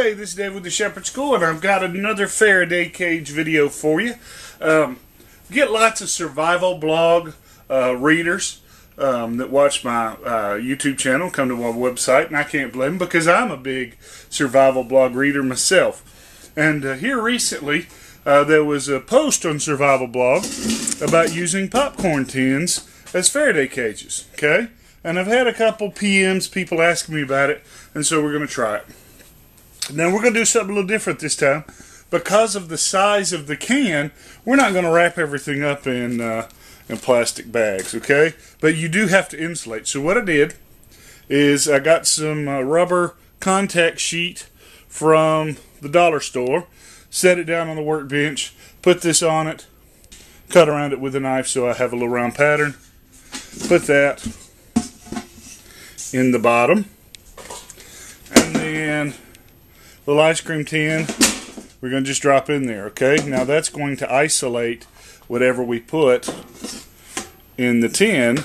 Hey, this is Dave with the Shepherd School, and I've got another Faraday cage video for you. Um, get lots of survival blog uh, readers um, that watch my uh, YouTube channel come to my website, and I can't blame them because I'm a big survival blog reader myself. And uh, here recently, uh, there was a post on Survival Blog about using popcorn tins as Faraday cages. Okay, and I've had a couple PMs, people asking me about it, and so we're going to try it. Now we're going to do something a little different this time. Because of the size of the can, we're not going to wrap everything up in uh, in plastic bags, okay? But you do have to insulate. So what I did is I got some uh, rubber contact sheet from the dollar store, set it down on the workbench, put this on it, cut around it with a knife so I have a little round pattern. Put that in the bottom. And then little ice cream tin. We're going to just drop in there okay? Now that's going to isolate whatever we put in the tin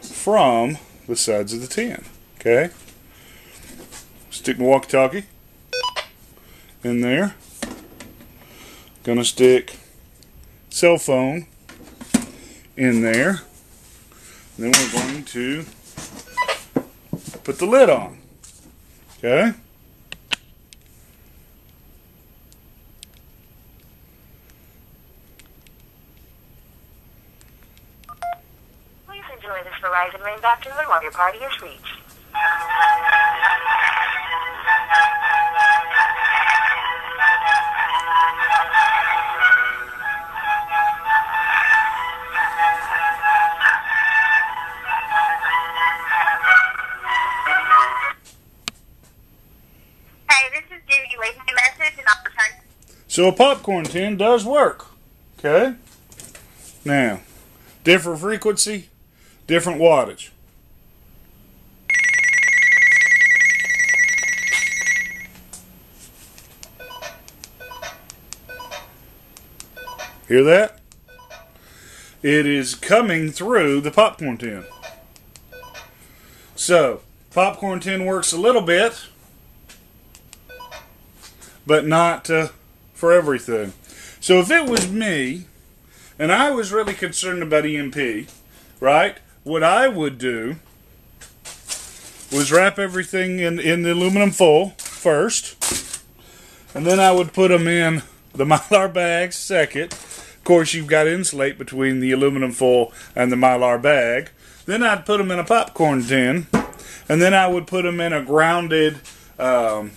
from the sides of the tin okay? Stick my walkie-talkie in there. Gonna stick cell phone in there. Then we're going to put the lid on okay enjoy this Verizon ring back to while your party is reached. Hey, this is Judy. Leave me a message and I'll return. So a popcorn tin does work. Okay? Now, different frequency, different wattage. Hear that? It is coming through the popcorn tin. So, popcorn tin works a little bit, but not uh, for everything. So if it was me, and I was really concerned about EMP, right? What I would do was wrap everything in, in the aluminum foil first, and then I would put them in the mylar bags second. Of course, you've got insulate between the aluminum foil and the mylar bag. Then I'd put them in a popcorn tin, and then I would put them in a grounded um,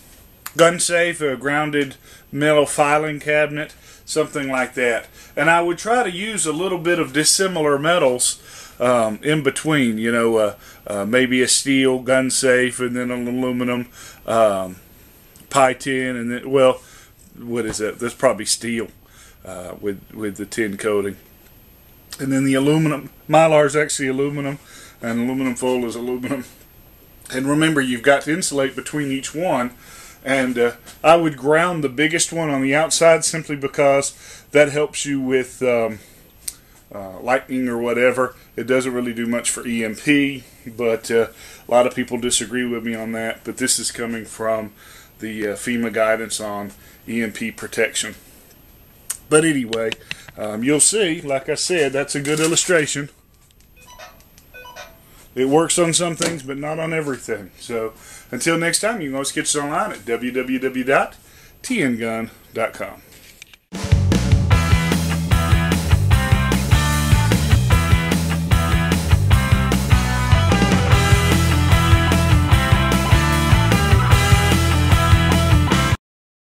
gun safe, a grounded metal filing cabinet, something like that. And I would try to use a little bit of dissimilar metals um, in between. You know, uh, uh, maybe a steel gun safe and then an aluminum um, pie tin, and then well, what is that? That's probably steel uh, with with the tin coating. And then the aluminum mylar is actually aluminum, and aluminum foil is aluminum. And remember, you've got to insulate between each one. And uh, I would ground the biggest one on the outside simply because that helps you with um, uh, lightning or whatever. It doesn't really do much for EMP, but uh, a lot of people disagree with me on that. But this is coming from the uh, FEMA guidance on EMP protection. But anyway, um, you'll see, like I said, that's a good illustration. It works on some things, but not on everything. So until next time, you can always get us online at www.tngun.com.